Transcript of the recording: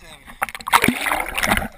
fazendo.